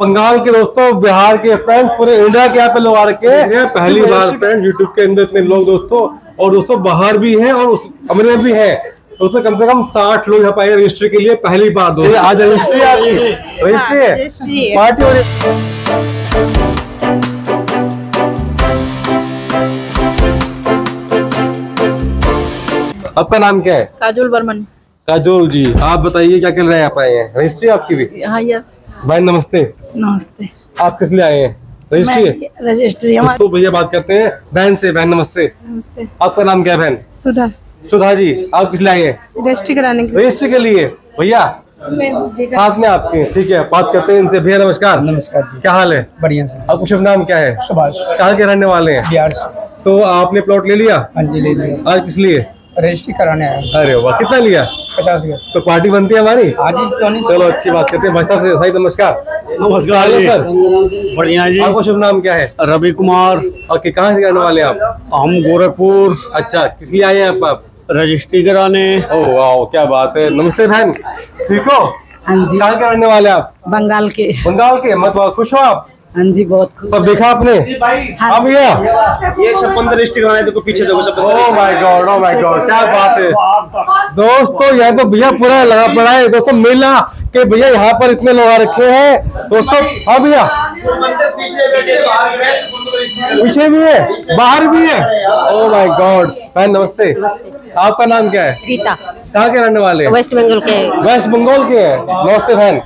बंगाल के दोस्तों बिहार के फ्रेंड्स पूरे इंडिया के यहाँ पे लोग आ रखे हैं। पहली बार फ्रेंड यूट्यूब के अंदर इतने लोग दोस्तों और दोस्तों बाहर भी हैं और उस कमरे में भी हैं। दोस्तों कम से कम साठ लोग यहाँ पे आए रजिस्ट्री के लिए पहली बार दोस्तों। आज रजिस्ट्री है आपकी? रजिस्ट्री है? रजिस्ट्री है। पार्टी हो रही आपका नाम क्या है? काजोल बर्मन काजोल जी आप बताइए क्या कर रहे हैं यहाँ पे? आए हैं रजिस्ट्री आपकी भी? हाँ यस भाई नमस्ते। नमस्ते। आप किस लिए आए हैं? रजिस्ट्री है? रजिस्ट्री तो भैया बात करते हैं। बहन से बहन नमस्ते। नमस्ते। आपका नाम क्या है बहन? सुधा। सुधा जी आप किस लिए आए हैं? रजिस्ट्री कराने के रजिस्ट्री के लिए। भैया साथ में आपके ठीक है। बात करते हैं इनसे। भैया नमस्कार। नमस्कार जी। क्या हाल है? बढ़िया से आपका शुभ नाम क्या है? सुभाष। कहाँ के रहने वाले हैं? बिहार से। तो आपने प्लॉट ले लिया? हाँ जी ले लिया। आज किस लिए? रजिस्ट्री कराने आया अरे वाह कितना लिया? पचास हज़ार तो पार्टी बनती है हमारी? हाँ जी क्यों नहीं चलो अच्छी बात करते हैं। भाई साहब से भाई नमस्कार। नमस्कार सर? बढ़िया जी। आपका शुभ नाम क्या है? रवि कुमार। ओके कहाँ से रहने वाले आप? हम गोरखपुर। अच्छा किस लिए आए हैं आप? आप? रजिस्ट्री कराने। ओ वाह क्या बात है। नमस्ते बहन। ठीक हो? हाँ जी। कहाँ के रहने वाले आप? बंगाल के। बंगाल के मत खुश हो आप? हाँ जी बहुत खुश सब देखा आपने? हाँ भैया। ये छप्पन देखो पीछे देखो oh my God oh my God क्या बात है। दोस्तों यहाँ तो भैया पूरा लगा पड़ा है। दोस्तों मेला के भैया यहाँ पर इतने लोग आ रखे हैं। दोस्तों हाँ भैया। पीछे भी है बाहर भी है। ओ माय गॉड बहन नमस्ते। आपका नाम क्या है? रीता कहाँ के रहने वाले वेस्ट बंगाल के। वेस्ट बंगाल के है। नमस्ते बहन।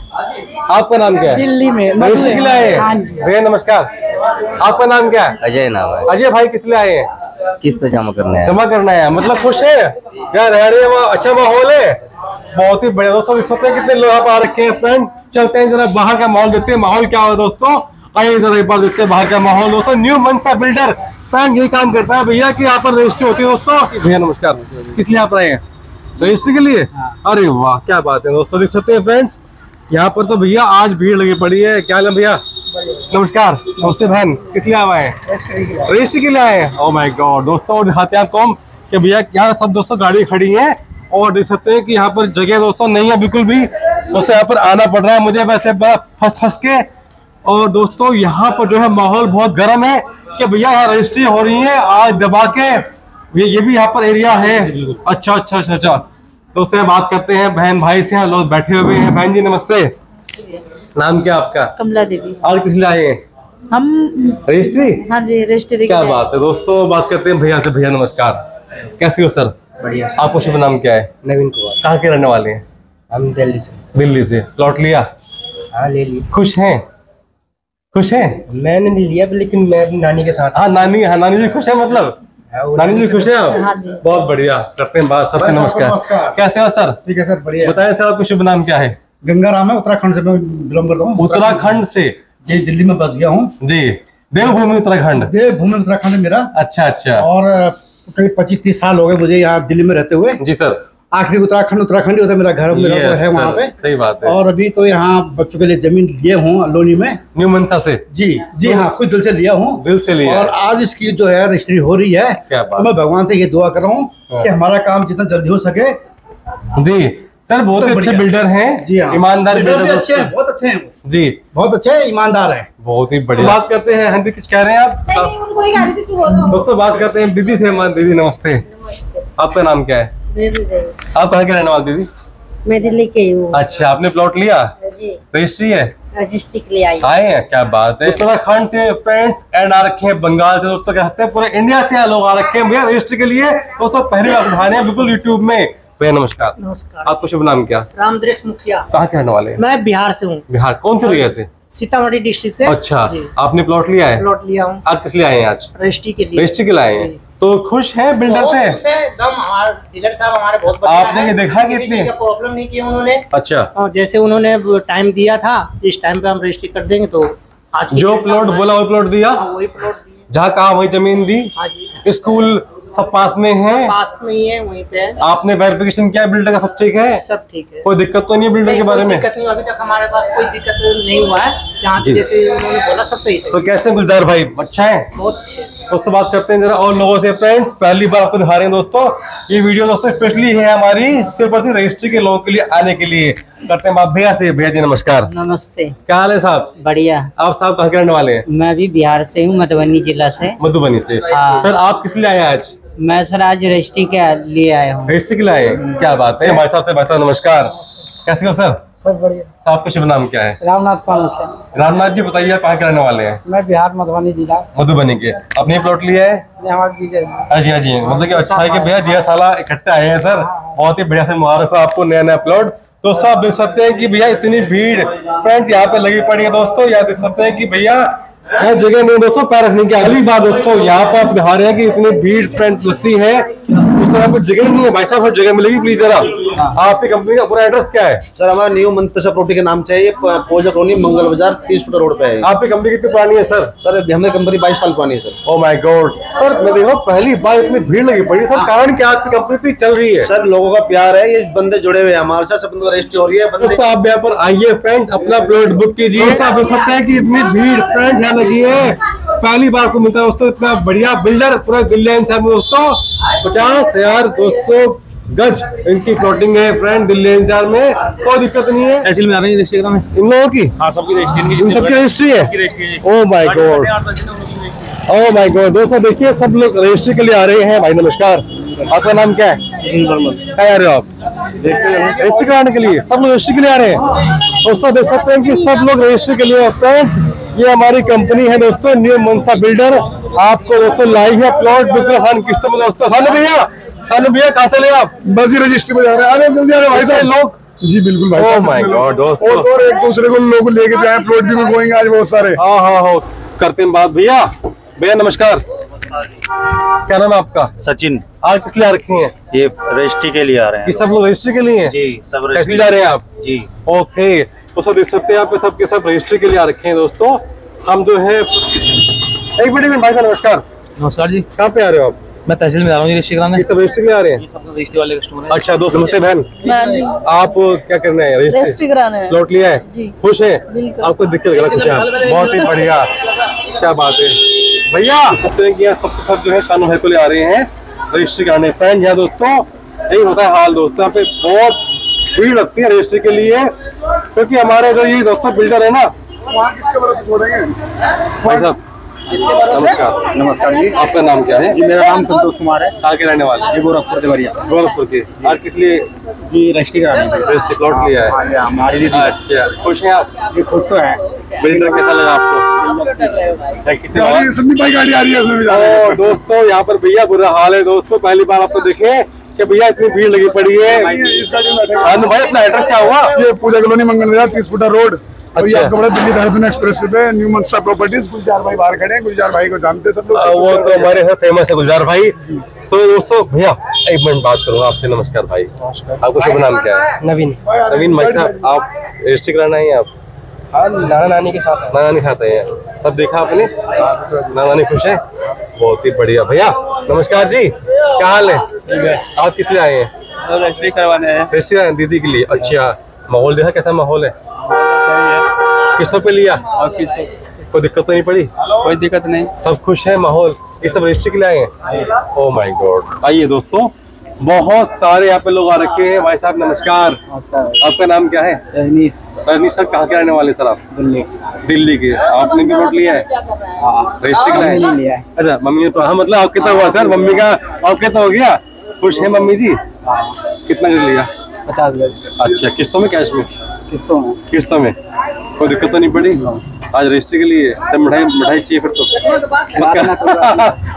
आपका नाम क्या है? दिल्ली में हाँ? हैं जी। भैया नमस्कार। आपका नाम क्या है? अजय नाम है। अजय भाई किस लिए आए हैं? किस्त जमा करने आया जमा करना है। मतलब खुश है? क्या रह रहे हैं वहाँ? अच्छा माहौल है? बहुत ही बढ़िया। दोस्तों इस वक्त कितने लोग आ रखे हैं फ्रेंड चलते हैं जरा बाहर का माहौल देखते हैं। माहौल क्या हुआ दोस्तों? आइए जरा एक बार देखते हैं बाहर का माहौल। दोस्तों न्यू मनसा बिल्डर फ्रेंड यही काम करता है भैया की यहाँ पर रजिस्ट्री होती है दोस्तों। भैया नमस्कार। किस लिए आप रहे हैं? रजिस्ट्री के लिए? अरे वाह क्या बात है दोस्तों। देख सकते हैं फ्रेंड्स यहाँ पर तो भैया आज भीड़ लगी पड़ी है। क्या नाम भैया? नमस्कार। नमस्ते बहन, किस लिए आए रजिस्ट्री के लिए आए ओ माय गॉड दोस्तों, और दिखाते हैं आपको कि भैया यहाँ सब दोस्तों गाड़ी खड़ी है और देख सकते हैं कि यहाँ पर जगह दोस्तों नहीं है बिल्कुल भी। दोस्तों, यहाँ पर आना पड़ रहा है मुझे वैसे फंस फंस के। और दोस्तों, यहाँ पर जो है माहौल बहुत गर्म है कि भैया यहाँ रजिस्ट्री हो रही है आज दबा के। ये भी यहाँ पर एरिया है। अच्छा अच्छा अच्छा अच्छा। दोस्तों यहाँ बात करते हैं बहन भाई से लोग बैठे हुए हैं। बहन जी नमस्ते। नाम क्या आपका? कमला देवी। और किस लिए आए हैं? हम रजिस्ट्री? हाँ जी रजिस्ट्री क्या बात है। दोस्तों बात करते हैं भैया से। भैया नमस्कार। कैसे हो सर? बढ़िया आपका शुभ नाम क्या है? नवीन कुमार। कहाँ के रहने वाले हैं? हम दिल्ली से। दिल्ली से। प्लॉट लिया? हाँ ले लिया। खुश हैं? खुश हैं? मैंने नहीं लिया लेकिन मैं अपनी नानी के साथ। हाँ नानी हाँ नानी जी खुश है मतलब? नानी जी खुश है हाँ आप बहुत बढ़िया। करते हैं बात सबसे नमस्कार। नमस्कार। कैसे हो सर? ठीक है सर बढ़िया। बताया सर आपका शुभ नाम क्या है? गंगाराम है उत्तराखंड से मैं बिलोंग करता हूँ। उत्तराखंड से? जी दिल्ली में बस गया हूँ। जी। देवभूमि उत्तराखंड? देवभूमि उत्तराखंड है मेरा। अच्छा अच्छा। और कई करीब पच्चीस तीस साल हो गए मुझे यहाँ दिल्ली में रहते हुए। जी सर। आखिरी उत्तराखंड उत्तराखंड ही होता है मेरा घर मेरा Yes, तो है वहाँ पे। सही बात है। और अभी तो यहाँ बच्चों के लिए ज़मीन लिए हूँ लोनी में। न्यू मनसा से? जी जी हाँ खुद दिल से लिया हूँ। दिल से लिया और आज इसकी जो है रजिस्ट्री हो रही है क्या बात। तो मैं भगवान से ये दुआ कर रहा हूँ हाँ। कि हमारा काम जितना जल्दी हो सके। जी सर बहुत ही तो अच्छे बिल्डर हैं। जी हाँ। ईमानदार बिल्डर भी अच्छे हैं बहुत अच्छे हैं जी। बहुत अच्छे हैं ईमानदार हैं। बहुत ही बढ़िया। बात करते हैं हम भी कुछ कह रहे हैं आप। ही दोस्तों बात करते हैं दीदी से मान दीदी नमस्ते। आपका नाम क्या है? आप कहाँ के रहने वाले दीदी मैं दिल्ली के हूँ अच्छा आपने प्लॉट लिया? जी। रजिस्ट्री है? रजिस्ट्री के लिए आई आए हैं? क्या बात है। उत्तराखंड से फ्रेंड्स एंड आ रखे हैं बंगाल से दोस्तों क्या कहते हैं पूरे इंडिया से यहाँ लोग आ रखे हैं। भैया रजिस्ट्री के लिए दोस्तों पहली बार उठाने हैं बिल्कुल यूट्यूब में। भैया नमस्कार। नमस्कार। आपको शुभ नाम क्या? रामद्रेश मुखिया। कहाँ के रहने वाले मैं बिहार से हूँ। बिहार कौन सी जगह से? सीतामढ़ी डिस्ट्रिक्ट से। अच्छा आपने प्लॉट लिया है? प्लॉट लिया हूँ। आज किस लिए आए हैं आज? रजिस्ट्री के लिए। रजिस्ट्री के लिए आए हैं। तो खुश हैं बिल्डर से? है, डीलर साहब हमारे बहुत बढ़िया आपने ये देखा कि इतनी? प्रॉब्लम नहीं किया उन्होंने। अच्छा। जैसे उन्होंने टाइम दिया था जिस टाइम पे हम रजिस्ट्री कर देंगे तो आज जो प्लॉट बोला वो प्लॉट दिया? हाँ, वही प्लॉट जहाँ कहा वही ज़मीन दी। हाँ जी। स्कूल सब पास में है। पास में ही है वहीं पे। है आपने वेरिफिकेशन किया बिल्डर का? सब ठीक है? सब ठीक है। कोई दिक्कत तो नहीं है बिल्डर के बारे में? दिक्कत नहीं अभी तक हमारे पास कोई दिक्कत नहीं हुआ है। जहाँ जैसे उन्होंने बोला सब सही तो कैसे गुलजार भाई? अच्छा है? बहुत अच्छे। उससे बात करते हैं जरा और लोगों से फ्रेंड्स पहली बार आपको दिखा रहे हैं दोस्तों ये वीडियो दोस्तों स्पेशली है हमारी सिर्फ़ और सिर्फ़ रजिस्ट्री के लोगों के लिए आने के लिए। करते हैं बात भैया से भैया जी नमस्कार। नमस्ते। क्या हाल है साहब? बढ़िया। आप साहब कहाँ के रहने वाले हैं? मैं भी बिहार से हूँ मधुबनी जिला से। मधुबनी से। हाँ। सर आप किस लिए आए आज? मैं सर आज रजिस्ट्री के लिए आया हूँ। रजिस्ट्री के लिए आए? क्या बात है। भाई साहब से भाई साहब नमस्कार। कैसे हो सर? सर बढ़िया। साहब आपका शुभ नाम क्या है? रामनाथ पामुख रामनाथ जी बताइए आप कहाँ के रहने वाले हैं? मैं बिहार मधुबनी जिला। मधुबनी के। अपने प्लॉट लिया है? हाँ जी हाँ जी। मतलब कि अच्छा है कि भैया जिया साला इकट्ठे आए हैं सर। बहुत ही बढ़िया से मुबारक हो आपको नया नया प्लॉट। तो आप देख सकते हैं कि भैया इतनी भीड़ फ्रेंड्स यहाँ पे लगी पड़ी है दोस्तों, यहाँ देख सकते हैं कि भैया यहाँ जगह नहीं दोस्तों पैर रखने की अगली बात दोस्तों, यहाँ पर आप दिखा रहे हैं कि इतनी भीड़ फ्रेंड्स लगती है। उस तरह जगह नहीं है, भाई साहब जगह मिलेगी प्लीज़ जरा। आपकी कंपनी का पूरा एड्रेस क्या है? सर हमारा न्यू मंतशा प्रोटी का नाम चाहिए पोजा कॉलोनी मंगल बाज़ार तीस फुट रोड पे है। आपकी कंपनी कितनी पुरानी है सर सर हमारी कंपनी बाईस साल पुरानी है sir. Oh my God sir मैं देख रहा हूँ पहली बार इतनी भीड़ लगी पड़ी सर कारण क्या आपकी कंपनी इतनी चल रही है? सर लोगों का प्यार है ये बंदे जुड़े हुए हैं हमारे साथ सब रजिस्ट्री हो रही है बंदे आप यहाँ पर आइए फ्रेंड अपना प्लॉट बुक कीजिए। आप देख सकते हैं कि इतनी भीड़ फ्रेंड यहाँ लगी है। पहली बार को मिलता है दोस्तों इतना बढ़िया बिल्डर पूरा दिल्ली में दोस्तों। पचास हज़ार दोस्तों गज। इनकी प्लॉटिंग है फ्रेंड दिल्ली एनसीआर में। कोई दिक्कत नहीं है। तहसील में आ रही है में इन लोगों की? हाँ सबकी रजिस्ट्री इन सबकी रजिस्ट्री है? सबकी रजिस्ट्री है। Oh my God oh my God दोस्तों देखिए सब लोग रजिस्ट्री के लिए आ रहे हैं। भाई नमस्कार। आपका नाम क्या है? क्या आ रहे हो आप? रजिस्ट्री कराने के लिए। सब लोग रजिस्ट्री के लिए आ रहे हैं। दोस्तों देख सकते हैं कि सब लोग रजिस्ट्री के लिए होते हैं। ये हमारी कंपनी है दोस्तों न्यू मनसा बिल्डर आपको दोस्तों लाई है प्लॉट बिल्कुल आसान किस्तों में दोस्तों। भैया साले भैया कहाँ से ले आप? बस ही रजिस्ट्री में जा रहे हैं। अरे जल्दी आ रहे भाई साहब। लोग? जी बिल्कुल भाई Oh साहब my बिल्कुल। God, दोस्तों। और और एक दूसरे को लोग लेके भी आए प्लॉट भी मंगवाएँगे आज बहुत सारे। हाँ हाँ हाँ करते हैं बात। भैया भैया नमस्कार। क्या नाम है आपका? सचिन। आज किस लिए आ रखे हैं? ये रजिस्ट्री के लिए आ रहे हैं। सब लोग रजिस्ट्री के लिए हैं? जी सब रजिस्ट्री। जा रहे हैं आप? जी। ओके तो सब देख सकते हैं आप सब के सब रजिस्ट्री के लिए आ रखे हैं दोस्तों। हम जो है एक मिनट में भाई साहब नमस्कार। नमस्कार जी। कहाँ पे आ रहे हो आप? मैं तहसील में आ रहा हूँ रजिस्ट्री कराने। सब रजिस्ट्री लिए आ रहे हैं? रजिस्ट्री वाले कस्टमर हैं। अच्छा दोस्त नमस्ते बहन। आप क्या करने हैं रजिस्ट्री। कराने लौट लिया है? खुश है? आपको दिक्कत गला खुश है बहुत ही बढ़िया। क्या बात है। भैया हैं यहाँ सब सब जो है शानू भाई को ले आ रहे हैं। रजिस्ट्री कराने फ्रेंड यहाँ दोस्तों यही होता है हाल दोस्तों। यहाँ पे बहुत भीड़ लगती है रजिस्ट्री के लिए। क्योंकि हमारे जो ये दोस्तों बिल्डर है ना वहाँ किसके भरोसे छोड़ेंगे? भाई साहब नमस्कार। नमस्कार जी। आपका नाम क्या है? जी मेरा नाम संतोष कुमार है। कहाँ के रहने वाले ये गोरखपुर देवरिया गोरखपुर के। आज किस लिए? जी रजिस्ट्री कराने के रजिस्ट्री प्लॉट लिया है हाँ, हमारे लिए अच्छा खुश हैं आप? ये खुश तो है। बिल्डर कैसा लगा आपको? है, है जा हैं। दोस्तों यहाँ पर भैया बुरा हाल है। दोस्तों पहली बार आपको देखे कि भैया इतनी भीड़ लगी पड़ी है। भाई अपना एड्रेस क्या हुआ? ये पूजा कॉलोनी मंगल बाज़ार तीस फुटा रोड। और ये अच्छा। आपका बड़ा दिल्ली देहरादून एक्सप्रेस पे न्यू मनसा प्रॉपर्टीज़ गुलजार भाई बाहर खड़े हैं गुलजार भाई को जानते सब लोग। वो तो हमारे यहाँ फ़ेमस है गुलजार भाई। तो दोस्तों भैया एक मिनट बात करूँ आपसे नमस्कार भाई। आपका शुभ नाम क्या है? नवीन। नवीन भाई साहब आप रजिस्ट्री कराना है आप? हाँ नाना नानी के साथ। नाना नहीं खाते हैं। सब देखा आपने? नाना नहीं खुश है? बहुत ही बढ़िया। भैया नमस्कार जी। क्या हाल है? आप किस लिए आए हैं? रजिस्ट्री करवाने हैं। रजिस्ट्री हैं दीदी के लिए। अच्छा। माहौल देखा कैसा माहौल है? किस्तों पे लिया? और किस कोई दिक्कत तो नहीं पड़ी? कोई दिक्कत नहीं। सब खुश है माहौल? ये सब रजिस्ट्री के लिए आए हैं? ओ माय गॉड आइए दोस्तों बहुत सारे यहाँ पे लोग आ रखे हैं। भाई साहब नमस्कार। आपका नाम क्या है? रजनीश। रजनीश सर कहाँ के रहने वाले सर आप? दिल्ली। दिल्ली के। आपने भी वोट लिया है? रजिस्ट्री के लिए लिया है। अच्छा मम्मी ने तो हाँ मतलब आपके तो हुआ सर मम्मी का आपके तो हो गया? खुश है मम्मी जी? कितना कर लिया? पचास गज। अच्छा किस्तों में कैश में? किस्तों में। किस्तों में? कोई दिक्कत तो नहीं पड़ी? आज रजिस्ट्री के लिए मिठाई मिठाई चाहिए फिर तो।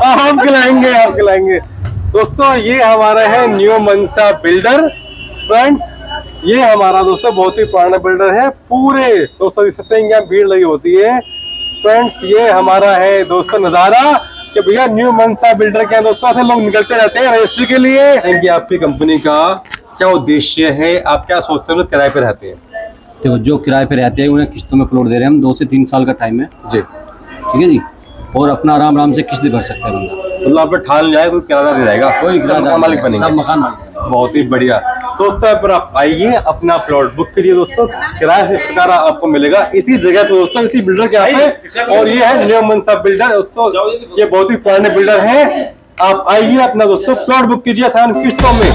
हाँ, हम खिलाएँगे हम खिलाएँगे। दोस्तों ये हमारा है न्यू मनसा बिल्डर। फ्रेंड्स ये हमारा दोस्तों बहुत ही पुराना बिल्डर है। पूरे दोस्तों देख सकते हैं यहाँ भीड़ लगी होती है। फ्रेंड्स ये हमारा है दोस्तों नज़ारा कि भैया न्यू मनसा बिल्डर के दोस्तों ऐसे लोग निकलते रहते हैं रजिस्ट्री के लिए। आपकी कंपनी का। क्या उद्देश्य है? आप क्या सोचते हो किराए पे रहते हैं? देखो जो किराए पे रहते हैं उन्हें किस्तों में प्लॉट दे रहे हैं हम। दो से तीन साल का टाइम है। जी। ठीक है जी? और अपना आराम आराम से किस्त भर सकते हैं बंदा। तो मतलब आप ठाल जाए कोई किराएदार नहीं रहेगा? कोई मालिक बनेगा। मकान बहुत ही बढ़िया। दोस्तों पर आप आइए अपना प्लॉट बुक करिए दोस्तों। किराया से छुटकारा आपको मिलेगा। इसी जगह पे दोस्तों इसी बिल्डर के आप और ये है न्यू मनसा बिल्डर दोस्तों ये बहुत ही पुराने बिल्डर है। आप आइए अपना दोस्तों प्लॉट बुक कीजिए आसान किस्तों में।